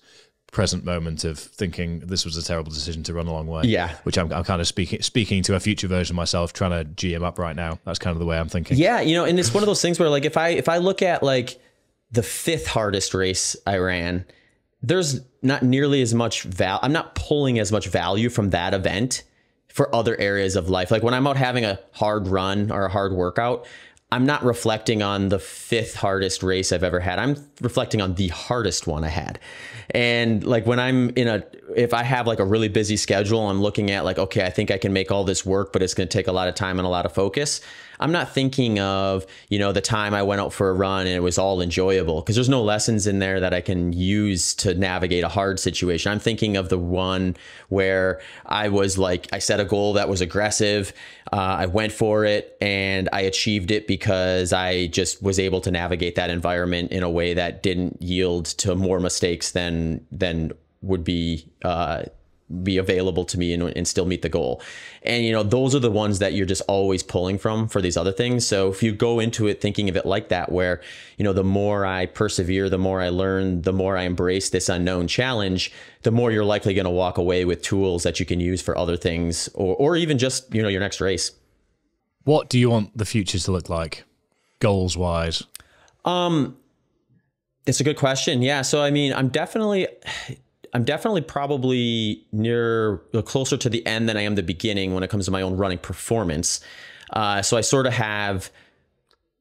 present moment of thinking this was a terrible decision to run a long way. Yeah, which I'm, I'm kind of speaking speaking to a future version of myself, trying to GM up right now. That's kind of the way I'm thinking. Yeah, you know, and it's one of those things where like if I if I look at like the fifth hardest race I ran, there's not nearly as much val. I'm not pulling as much value from that event for other areas of life. Like when I'm out having a hard run or a hard workout, I'm not reflecting on the fifth hardest race I've ever had. I'm reflecting on the hardest one I had. And like when I'm in a, if I have like a really busy schedule, I'm looking at like, okay, I think I can make all this work, but it's going to take a lot of time and a lot of focus. I'm not thinking of, you know, the time I went out for a run and it was all enjoyable because there's no lessons in there that I can use to navigate a hard situation. I'm thinking of the one where I was like, I set a goal that was aggressive. Uh, I went for it and I achieved it because I just was able to navigate that environment in a way that didn't yield to more mistakes than, than would be, uh, be available to me and, and still meet the goal. And you know, those are the ones that you're just always pulling from for these other things. So if you go into it thinking of it like that, where you know, the more I persevere, the more I learn, the more I embrace this unknown challenge, the more you're likely going to walk away with tools that you can use for other things, or or even just you know your next race. What do you want the future to look like? goals wise? Um, it's a good question. Yeah. So I mean, I'm definitely, I'm definitely probably near closer to the end than I am the beginning when it comes to my own running performance. Uh, so I sort of have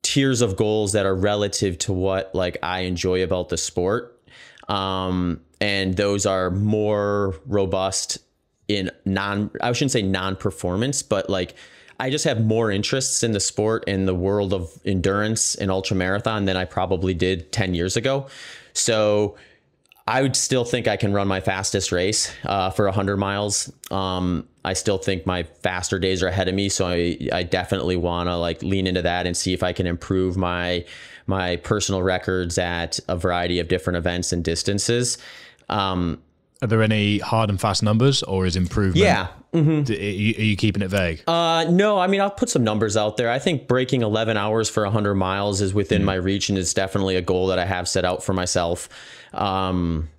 tiers of goals that are relative to what like I enjoy about the sport. Um, and those are more robust in non I shouldn't say non-performance, but like I just have more interests in the sport in the world of endurance and ultra marathon than I probably did 10 years ago. So I would still think I can run my fastest race uh, for 100 miles. Um, I still think my faster days are ahead of me, so I, I definitely want to like lean into that and see if I can improve my my personal records at a variety of different events and distances. Um, are there any hard and fast numbers, or is improvement? Yeah. Mm-hmm. Are, you, keeping it vague? Uh, no, I mean I'll put some numbers out there. I think breaking 11 hours for 100 miles is within mm. my reach, and it's definitely a goal that I have set out for myself. Um,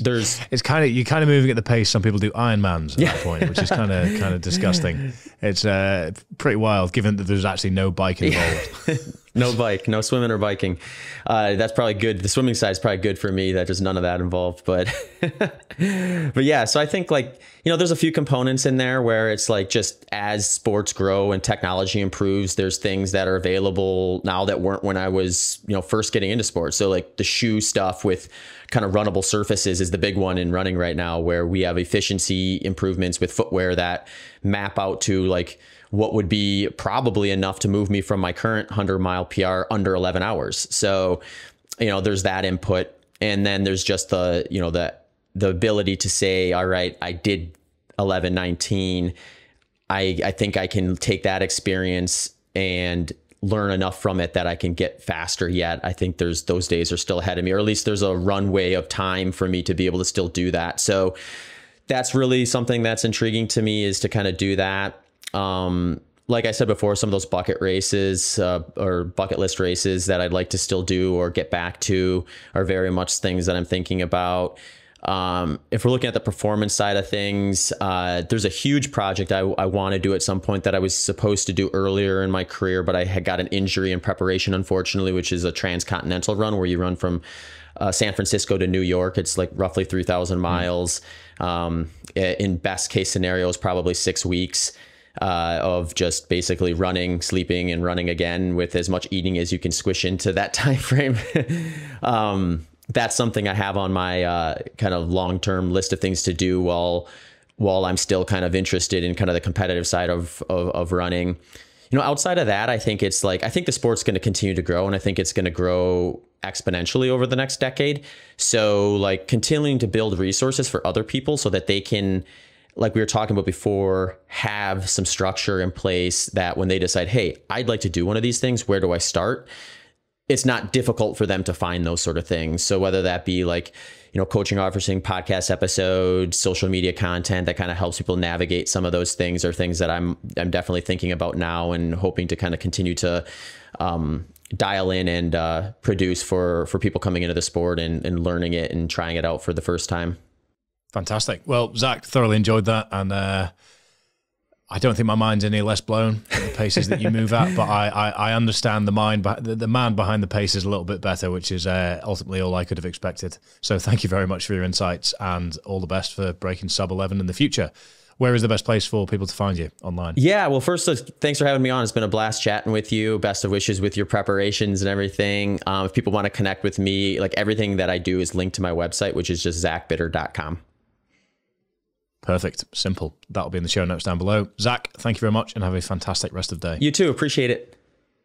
there's it's kind of you're kind of moving at the pace some people do Ironmans at yeah. that point, which is kind of kind of disgusting. It's uh, pretty wild, given that there's actually no bike involved. no bike, no swimming or biking. Uh, that's probably good. The swimming side is probably good for me. That there's none of that involved. But but yeah, so I think like you know, there's a few components in there where it's like just as sports grow and technology improves, there's things that are available now that weren't when I was you know first getting into sports. So like the shoe stuff with kind of runnable surfaces is the big one in running right now, where we have efficiency improvements with footwear that map out to like what would be probably enough to move me from my current 100 mile PR under 11 hours. So, you know, there's that input. And then there's just the, you know, the, the ability to say, all right, I did 11, 19. I, I think I can take that experience and learn enough from it that I can get faster yet. I think there's those days are still ahead of me, or at least there's a runway of time for me to be able to still do that. So that's really something that's intriguing to me is to kind of do that. Um, like I said before, some of those bucket races uh, or bucket list races that I'd like to still do or get back to are very much things that I'm thinking about. Um, if we're looking at the performance side of things, uh, there's a huge project I, I want to do at some point that I was supposed to do earlier in my career, but I had got an injury in preparation, unfortunately, which is a transcontinental run where you run from uh, San Francisco to New York. It's like roughly 3,000 miles. Um, in best case scenarios, probably six weeks uh, of just basically running, sleeping, and running again with as much eating as you can squish into that time frame. um, that's something I have on my uh, kind of long term list of things to do while while I'm still kind of interested in kind of the competitive side of, of, of running. You know, outside of that, I think it's like I think the sport's going to continue to grow, and I think it's going to grow exponentially over the next decade. So, like continuing to build resources for other people so that they can like we were talking about before, have some structure in place that when they decide, hey, I'd like to do one of these things, where do I start? It's not difficult for them to find those sort of things. So whether that be like, you know, coaching offering podcast episodes, social media content that kind of helps people navigate some of those things are things that I'm I'm definitely thinking about now and hoping to kind of continue to um, dial in and uh, produce for for people coming into the sport and, and learning it and trying it out for the first time. Fantastic. Well, Zach, thoroughly enjoyed that, and uh, I don't think my mind's any less blown at the paces that you move at, but I, I, I understand the mind, the, the, man behind the paces a little bit better, which is uh, ultimately all I could have expected. So thank you very much for your insights, and all the best for breaking sub eleven in the future. Where is the best place for people to find you online? Yeah, well, first, uh, thanks for having me on. It's been a blast chatting with you. Best of wishes with your preparations and everything. Um, if people want to connect with me, like everything that I do is linked to my website, which is just zachbitter.com. Perfect. Simple. That'll be in the show notes down below. Zach, thank you very much and have a fantastic rest of the day. You too. Appreciate it.